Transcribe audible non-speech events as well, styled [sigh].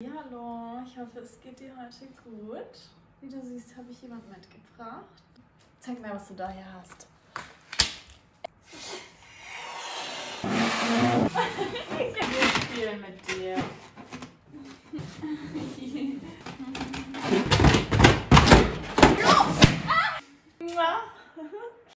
Ja, hallo, ich hoffe, es geht dir heute gut. Wie du siehst, habe ich jemanden mitgebracht. Zeig mir, was du da hier hast. Ich will spielen mit dir. [laughs] ah!